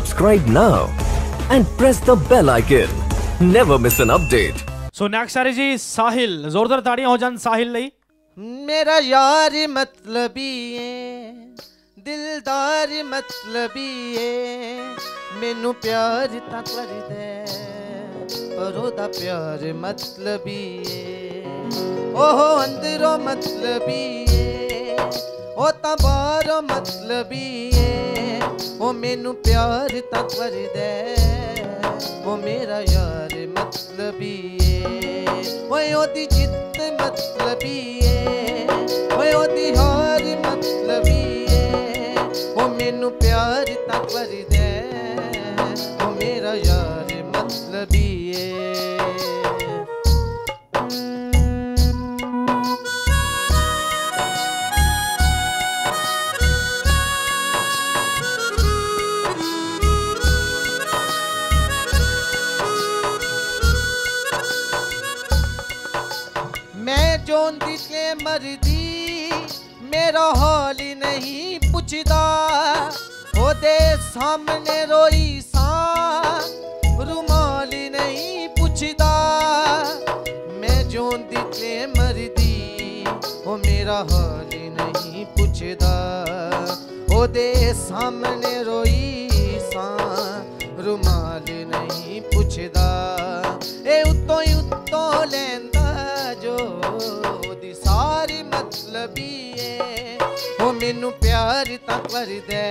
Subscribe now and press the bell icon. Never miss an update. So next ਹੈ ਜੀ ਸਾਹਿਲ ਜ਼ੋਰਦਾਰ ਤਾੜੀਆਂ ਹੋ ਜਾਣ ਸਾਹਿਲ ਲਈ ਮੇਰਾ ਯਾਰ ਮਤਲਬੀ ਏ ਦਿਲਦਾਰ ਮਤਲਬੀ ਏ ਮੈਨੂੰ ਪਿਆਰ ਤਾਂ ਕਰਦਾ ਪਰ ਉਹਦਾ ਪਿਆਰ ਮਤਲਬੀ ਏ ਉਹ ਅੰਦਰੋਂ ਮਤਲਬੀ ਏ ਉਹ ਤਾਂ ਬਾਹਰੋਂ ਮਤਲਬੀ ਏ ਉਹ ਮੈਨੂੰ ਪਿਆਰ ਤਾਂ ਕਰਦਾ ਉਹ ਮੇਰਾ ਯਾਰ ਮਤਲਬੀ ਏ। ਓਏ ਉਹਦੀ ਜਿੱਤ ਮਤਲਬੀ ਏ। ਓਏ ਉਹਦੀ ਹਾਰ ਮਤਲਬੀ ਏ। ਉਹ ਮੈਨੂੰ ਪਿਆਰ ਤਾਂ ਕਰਦਾ ਮੈਂ ਜੋਂਦੀ ਤੇ ਮਰਦੀ ਮੇਰਾ ਹਾਲ ਨਹੀਂ ਪੁੱਛਦਾ ਉਹਦੇ ਸਾਹਮਣੇ ਰੋਈ ਸਾਂ ਰੁਮਾਲ ਨਹੀਂ ਪੁੱਛਦਾ ਮੈਂ ਜੋਂਦੀ ਮਰਦੀ ਉਹ ਮੇਰਾ ਹਾਲ ਨਹੀਂ ਪੁੱਛਦਾ ਉਹਦੇ ਸਾਹਮਣੇ ਰੋਈ ਸਾਂ ਰੁਮਾਲ ਨਹੀਂ ਪੁੱਛਦਾ ਮਤਲਬੀ ਏ ਉਹ ਮੈਨੂੰ ਪਿਆਰ ਤਾਂ ਕਰਦਾ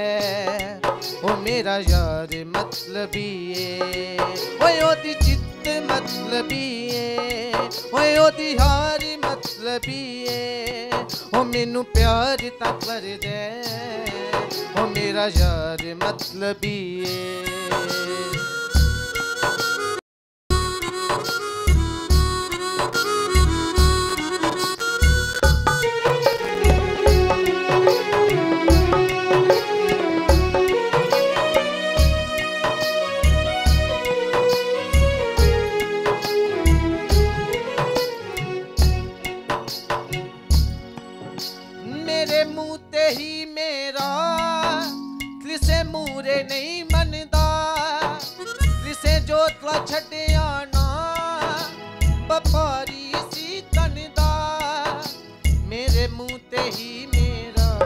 ਉਹ ਮੇਰਾ ਯਾਰ ਮਤਲਬੀ ਏ ਓਏ ਉਹਦੀ ਜਿੱਤ ਮਤਲਬੀ ਏ ਓਏ ਉਹਦੀ ਹਾਰ ਮਤਲਬੀ ਏ ਉਹ ਮੈਨੂੰ ਪਿਆਰ ਤਾਂ ਕਰਦਾ ਉਹ ਮੇਰਾ ਯਾਰ ਮਤਲਬੀ ਏ ਮੇਰੇ ਮੂੰਹ ਤੇ ਹੀ ਮੇਰਾ ਕਿਸੇ ਮੂਰੇ ਨਹੀਂ ਮੰਨਦਾ ਕਿਸੇ ਜੋਤਲਾ ਛੱਡਿਆ ਨਾ ਵਪਾਰੀ ਸੀ ਤਨ ਦਾ ਮੇਰੇ ਮੂੰਹ ਤੇ ਹੀ ਮੇਰਾ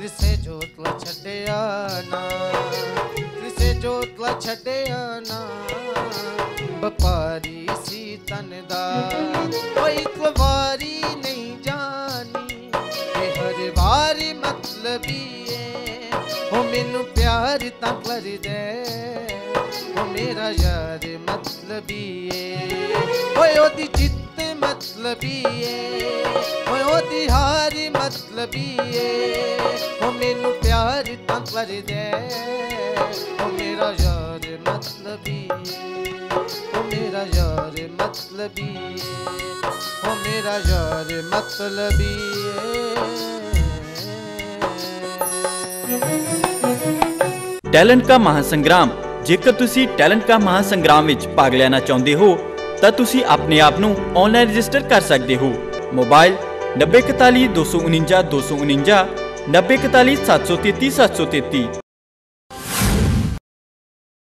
ਕਿਸੇ ਜੋਤਲਾ ਛੱਡਿਆ ਨਾ ਕਿਸੇ ਜੋਤਲਾ ਛੱਡਿਆ ਨਾ ਵਪਾਰੀ ਵਾਰੀ ਮਤਲਬੀ ਉਹ ਮੈਨੂੰ ਪਿਆਰ ਤਾਂ ਕਰਦਾ ਉਹ ਮੇਰਾ ਯਾਰ ਮਤਲਬੀ ਏ ਓਏ ਉਹਦੀ ਜਿੱਤ ਮਤਲਬੀ ਏ ਓਏ ਉਹਦੀ ਹਾਰ ਮਤਲਬੀ ਏ ਉਹ ਮੈਨੂੰ ਪਿਆਰ ਤਾਂ ਕਰਦਾ ਉਹ ਮੇਰਾ ਯਾਰ ਮਤਲਬੀ ਏ ਮੇਰਾ ਯਾਰ ਮਤਲਬੀ ਏ ਉਹ ਮੇਰਾ ਯਾਰ ਮਤਲਬੀ ਟੈਲੈਂਟ ਕਾ ਮਹਾਸੰਗਰਾਮ। ਜੇਕਰ ਤੁਸੀਂ ਟੈਲੈਂਟ ਕਾ ਮਹਾਸੰਗਰਾਮ ਵਿੱਚ ਭਾਗ ਲੈਣਾ ਚਾਹੁੰਦੇ ਹੋ, ਤਾਂ ਤੁਸੀਂ ਆਪਣੇ ਆਪ ਨੂੰ ਆਨਲਾਈਨ ਰਜਿਸਟਰ ਕਰ ਸਕਦੇ ਹੋ। ਮੋਬਾਈਲ 9041 249 249 9041 733 733